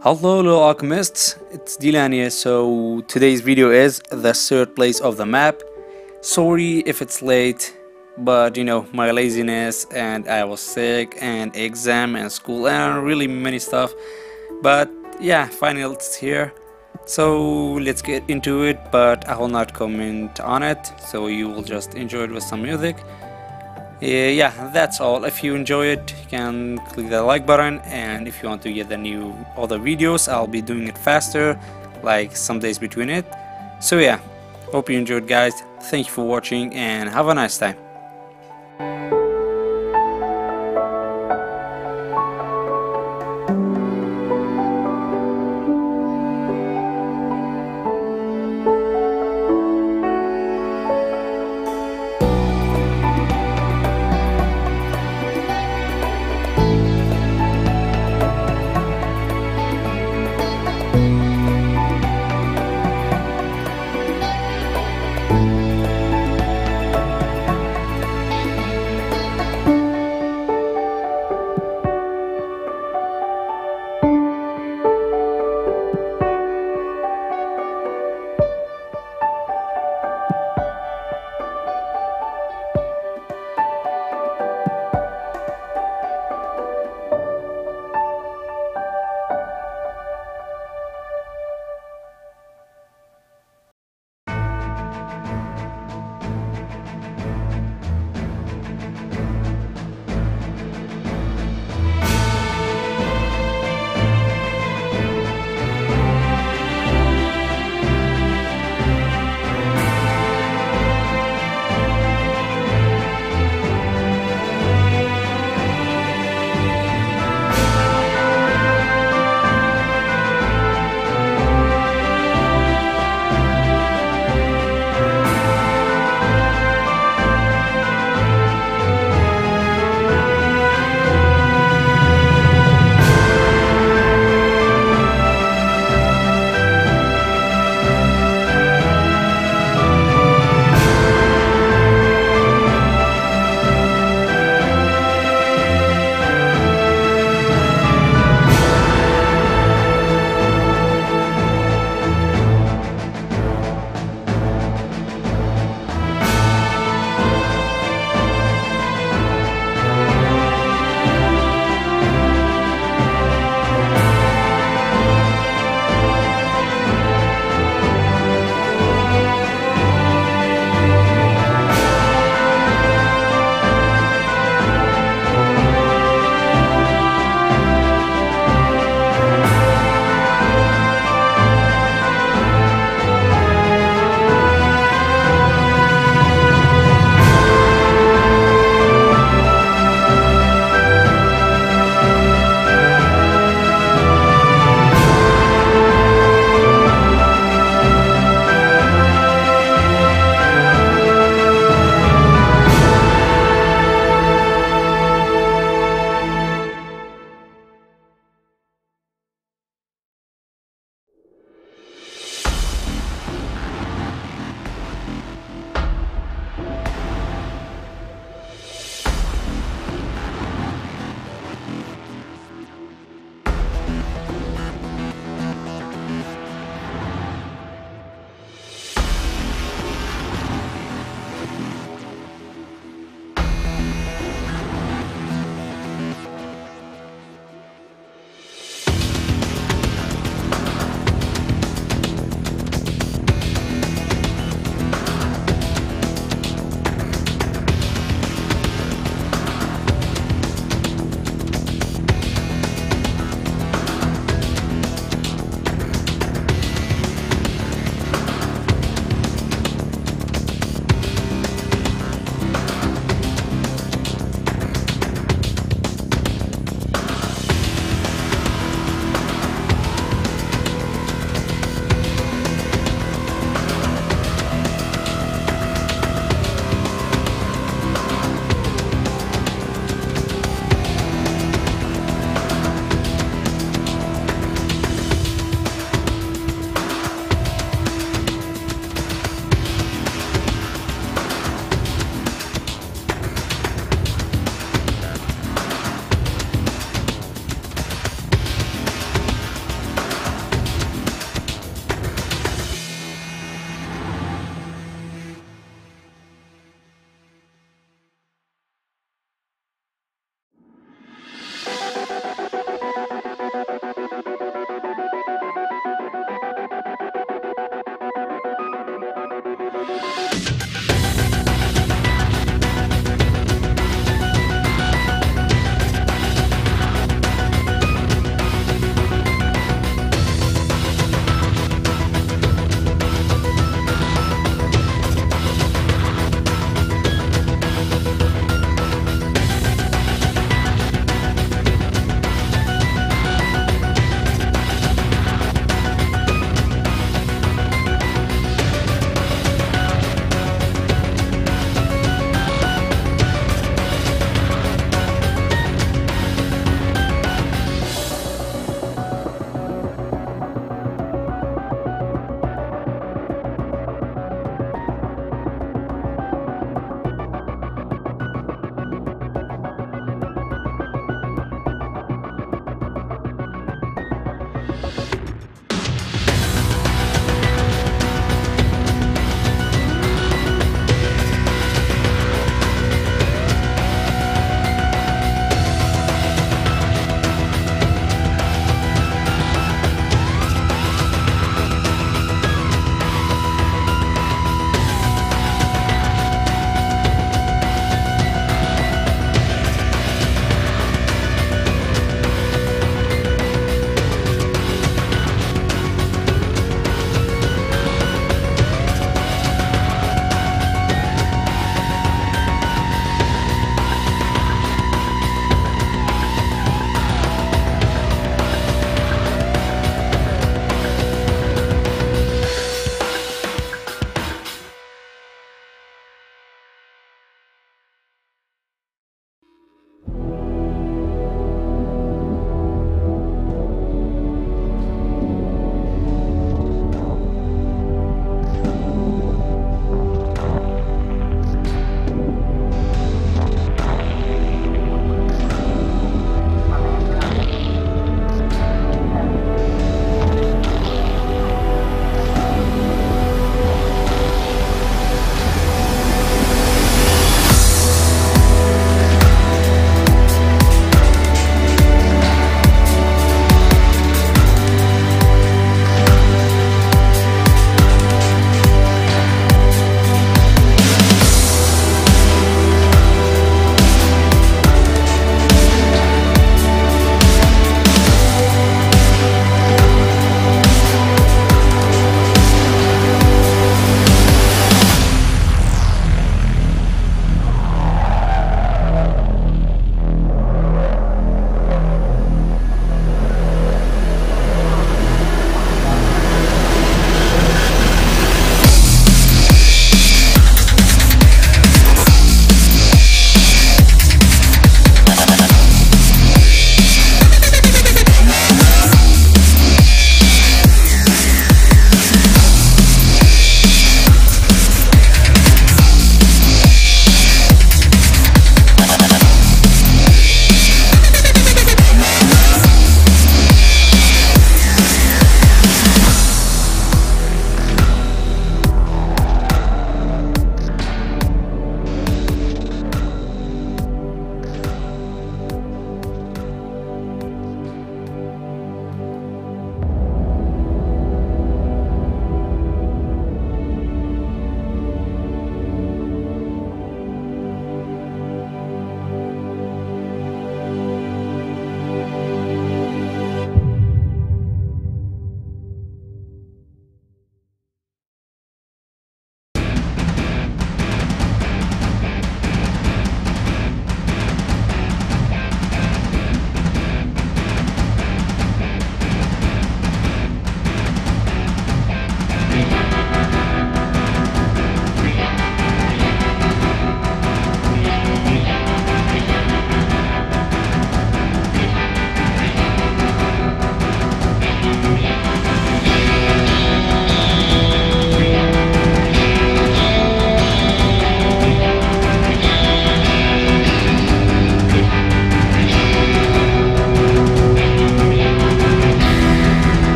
Hello little alchemists, it's Dylan here. So today's video is the third place of the map. Sorry if it's late, but you know my laziness and I was sick and exam and school and really many stuff. But yeah, finally it's here. So let's get into it, but I will not comment on it. So you will just enjoy it with some music. Yeah that's all. If you enjoy it you can click the like button and if you want to get the new other videos I'll be doing it faster like some days between it. So yeah hope you enjoyed guys. Thank you for watching and have a nice time